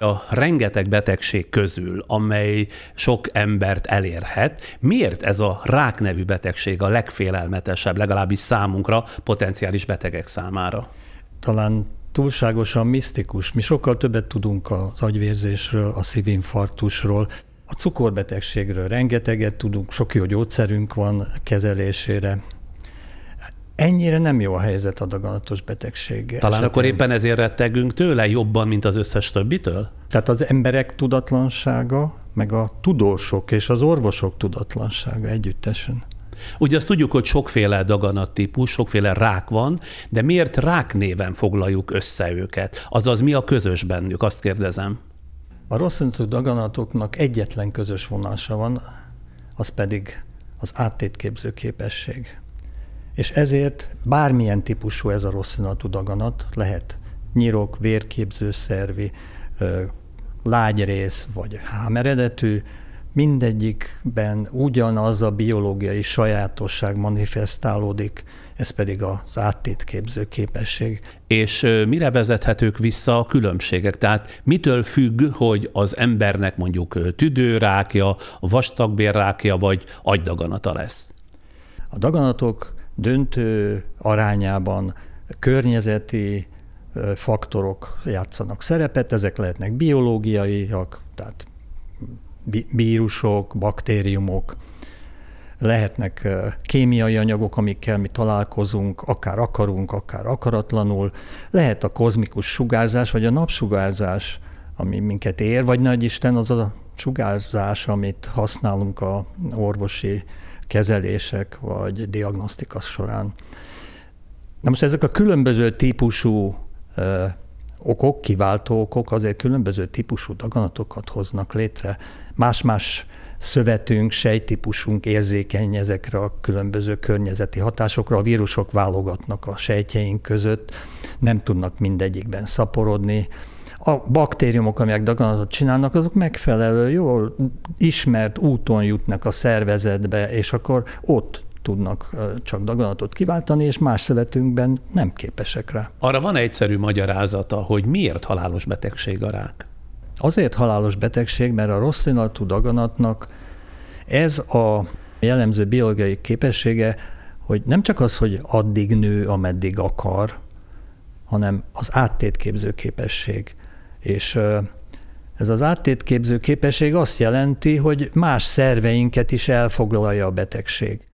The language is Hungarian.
A rengeteg betegség közül, amely sok embert elérhet, miért ez a rák nevű betegség a legfélelmetesebb, legalábbis számunkra, potenciális betegek számára? Talán túlságosan misztikus. Mi sokkal többet tudunk az agyvérzésről, a szívinfarktusról, a cukorbetegségről rengeteget tudunk, sok jó gyógyszerünk van kezelésére. Ennyire nem jó a helyzet a daganatos betegség. Talán esetén. akkor éppen ezért rettegünk tőle jobban, mint az összes többitől? Tehát az emberek tudatlansága, meg a tudósok és az orvosok tudatlansága együttesen. Ugye azt tudjuk, hogy sokféle daganattípus, sokféle rák van, de miért rák néven foglaljuk össze őket? Azaz mi a közös bennük, azt kérdezem. A rosszintatú daganatoknak egyetlen közös vonása van, az pedig az áttétképző képesség. És ezért bármilyen típusú ez a rosszinatú daganat, lehet nyirok, vérképző szervi, lágyrész vagy hámeredetű, mindegyikben ugyanaz a biológiai sajátosság manifestálódik, ez pedig az áttétképző képesség. És mire vezethetők vissza a különbségek? Tehát mitől függ, hogy az embernek mondjuk tüdőrákja, vastagbérrákja vagy agydaganata lesz? A daganatok döntő arányában környezeti faktorok játszanak szerepet, ezek lehetnek biológiaiak, tehát vírusok, baktériumok, lehetnek kémiai anyagok, amikkel mi találkozunk, akár akarunk, akár akaratlanul, lehet a kozmikus sugárzás, vagy a napsugárzás, ami minket ér, vagy nagy Isten az a sugárzás, amit használunk a orvosi kezelések vagy diagnosztika során. Na most ezek a különböző típusú okok, kiváltó okok azért különböző típusú daganatokat hoznak létre. Más-más szövetünk, sejtípusunk érzékeny ezekre a különböző környezeti hatásokra. A vírusok válogatnak a sejtjeink között, nem tudnak mindegyikben szaporodni. A baktériumok, amelyek daganatot csinálnak, azok megfelelő, jól ismert úton jutnak a szervezetbe, és akkor ott tudnak csak daganatot kiváltani, és más szövetünkben nem képesek rá. Arra van egyszerű magyarázata, hogy miért halálos betegség a rák? Azért halálos betegség, mert a rossz színaltú daganatnak ez a jellemző biológiai képessége, hogy nem csak az, hogy addig nő, ameddig akar, hanem az áttétképző képesség. És ez az áttétképző képesség azt jelenti, hogy más szerveinket is elfoglalja a betegség.